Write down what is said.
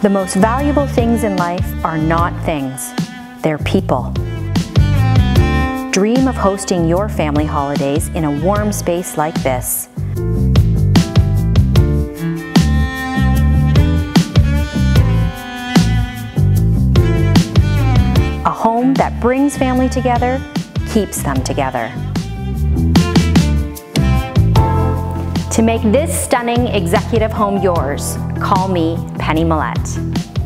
The most valuable things in life are not things, they're people. Dream of hosting your family holidays in a warm space like this. A home that brings family together, keeps them together. To make this stunning executive home yours, call me Penny Maillette.